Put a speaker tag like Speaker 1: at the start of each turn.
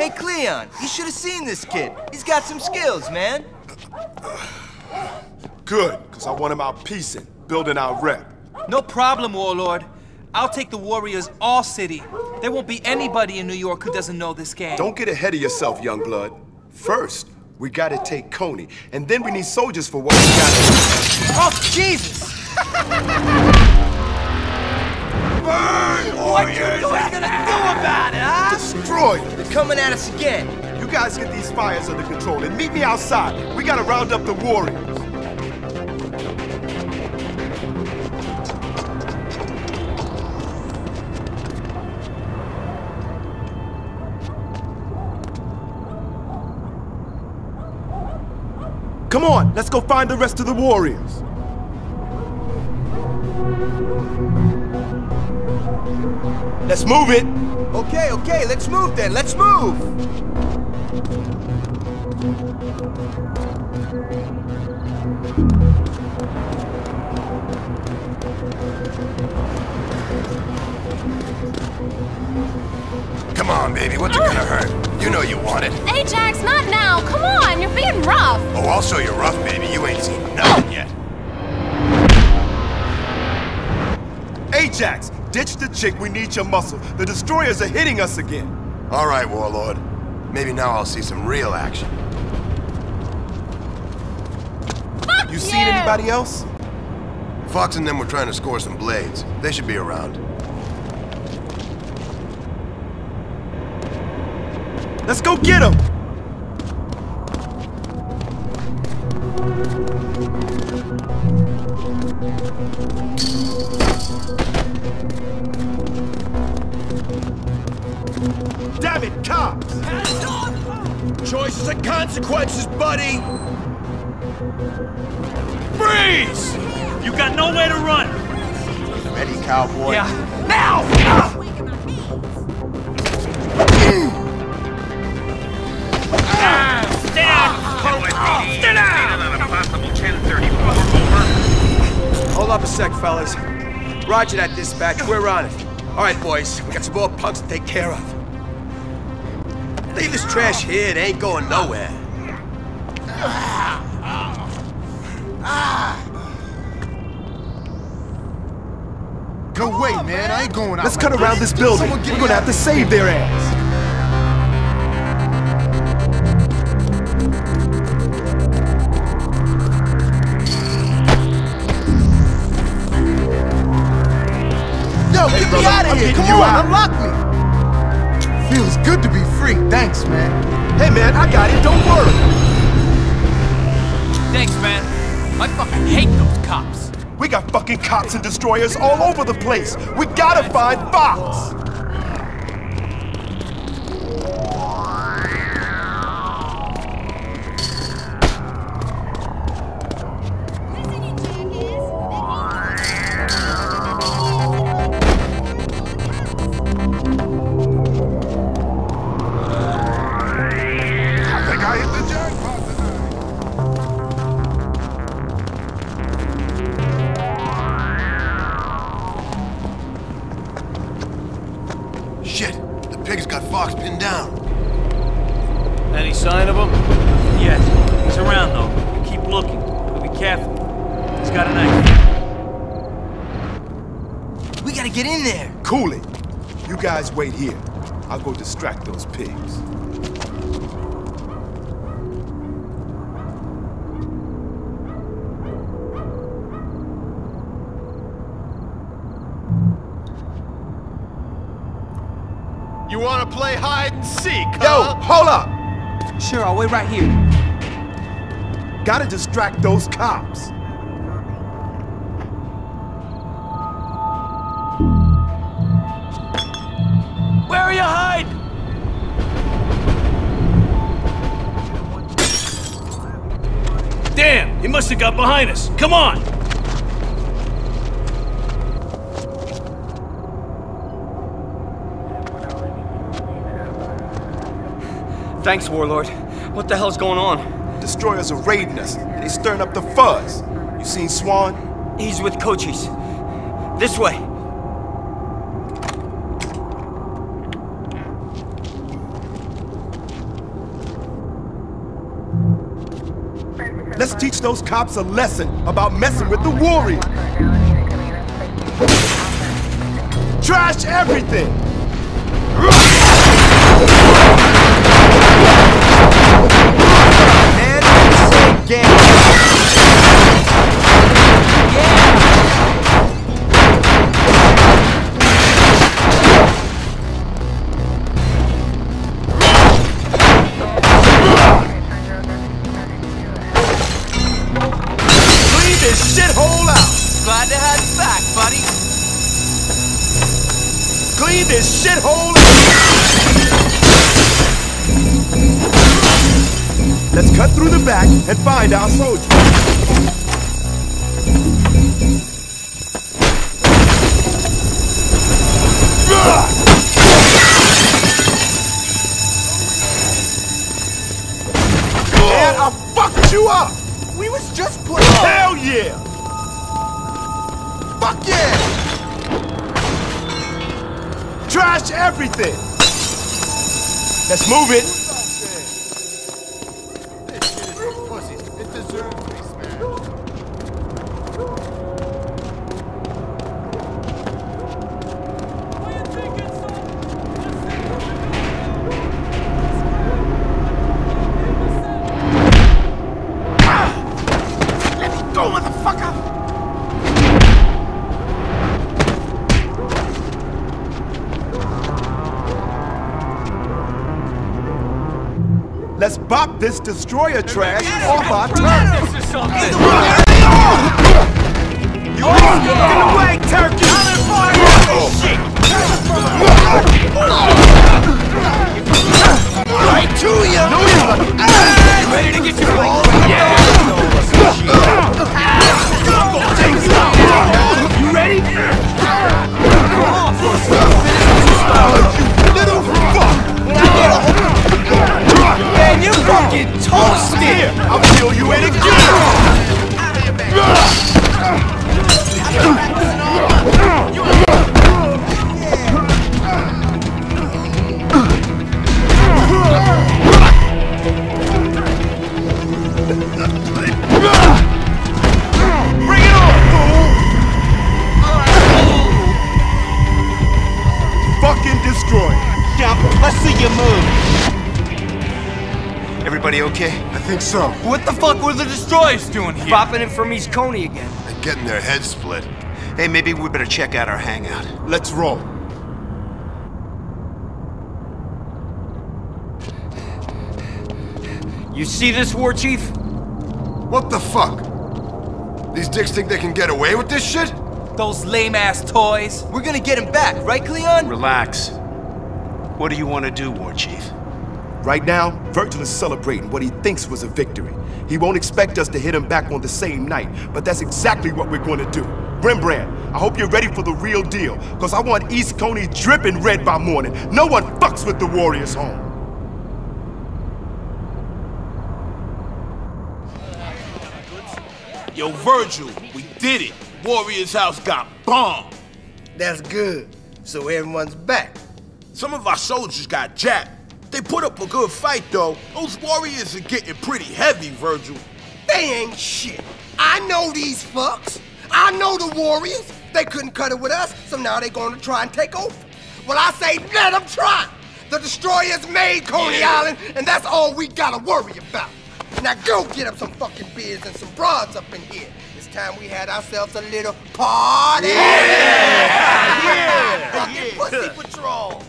Speaker 1: Hey, Cleon, you should have seen this kid. He's got some skills, man.
Speaker 2: Good, because I want him out piecing, building our rep.
Speaker 3: No problem, Warlord. I'll take the Warriors all city. There won't be anybody in New York who doesn't know this gang.
Speaker 2: Don't get ahead of yourself, young blood. First, we gotta take Coney, and then we need soldiers for what we got.
Speaker 1: Oh, Jesus!
Speaker 2: Burn!
Speaker 1: What you gonna do about it, huh?
Speaker 2: Destroy!
Speaker 1: They're coming at us again.
Speaker 2: You guys get these fires under control and meet me outside. We gotta round up the warriors. Come on, let's go find the rest of the warriors. Let's move it.
Speaker 1: Okay, okay, let's move then. Let's move.
Speaker 4: Come on, baby, what's it gonna hurt? You know you want it.
Speaker 5: Ajax, not now. Come on, you're being rough.
Speaker 4: Oh, I'll show you rough, baby. You ain't seen nothing yet.
Speaker 2: Ajax, ditch the chick. We need your muscle. The destroyers are hitting us again.
Speaker 4: All right, Warlord. Maybe now I'll see some real action.
Speaker 5: Fuck
Speaker 2: You seen anybody else?
Speaker 4: Fox and them were trying to score some blades. They should be around.
Speaker 2: Let's go get them.
Speaker 6: Consequences, buddy! Freeze!
Speaker 7: You got nowhere to run.
Speaker 4: Ready, cowboy?
Speaker 7: Yeah. Now! Ah, Stay down!
Speaker 6: Hold up a sec, fellas. Roger that dispatch, we're on it. All right, boys, we got some more punks to take care of. Leave this trash here, it ain't going nowhere.
Speaker 8: No way, man. I ain't going out
Speaker 2: Let's
Speaker 8: like
Speaker 2: cut around this building. We're gonna have to save their ass.
Speaker 8: Yo, get me out of here. Come on, out. unlock me. Feels good to be free. Thanks, man.
Speaker 2: Hey, man, I got it. Don't worry.
Speaker 3: Thanks, man. I fucking hate those cops.
Speaker 2: We got fucking cops and destroyers all over the place. We gotta find Fox.
Speaker 7: He's got a knife.
Speaker 1: We gotta get in there.
Speaker 2: Cool it. You guys wait here. I'll go distract those pigs.
Speaker 6: You wanna play hide and seek,
Speaker 2: Yo, hold up!
Speaker 3: Sure, I'll wait right here.
Speaker 2: Gotta distract those cops.
Speaker 7: He must have got behind us. Come on!
Speaker 6: Thanks, Warlord. What the hell's going on?
Speaker 2: Destroyers are raiding us, and they stirring up the fuzz. You seen Swan?
Speaker 6: He's with Cochise. This way.
Speaker 2: Let's teach those cops a lesson about messing with the warrior. Trash everything!
Speaker 1: Say gang.
Speaker 2: Clean this shithole! Let's cut through the back and find our soldiers. Trash everything! Let's move it! Bop this destroyer trash off our turf!
Speaker 3: This is something.
Speaker 2: You ain't getting away, turkey! Right to you! No, you
Speaker 3: Ready to get your
Speaker 2: You ready? Little
Speaker 1: Fucking toasted!
Speaker 2: I'll kill you in again! Bring
Speaker 4: Everybody okay? I think so.
Speaker 3: What the fuck were the destroyers doing here?
Speaker 1: Popping in from East Coney again.
Speaker 4: They're getting their heads split. Hey, maybe we better check out our hangout.
Speaker 2: Let's roll.
Speaker 1: You see this, War Chief?
Speaker 4: What the fuck? These dicks think they can get away with this shit?
Speaker 9: Those lame ass toys.
Speaker 1: We're gonna get him back, right, Cleon?
Speaker 10: Relax. What do you want to do, War Chief?
Speaker 2: Right now, Virgil is celebrating what he thinks was a victory. He won't expect us to hit him back on the same night, but that's exactly what we're going to do. Rembrandt, I hope you're ready for the real deal, because I want East Coney dripping red by morning. No one fucks with the Warriors home.
Speaker 11: Yo, Virgil, we did it. Warrior's house got bombed.
Speaker 6: That's good. So everyone's back.
Speaker 11: Some of our soldiers got jacked. They put up a good fight, though. Those warriors are getting pretty heavy, Virgil.
Speaker 6: They ain't shit. I know these fucks. I know the Warriors. They couldn't cut it with us, so now they're gonna try and take over. Well, I say let them try. The destroyers made Coney Island, and that's all we gotta worry about. Now go get up some fucking beers and some broads up in here. It's time we had ourselves a little party. Yeah! yeah. Fucking pussy patrol.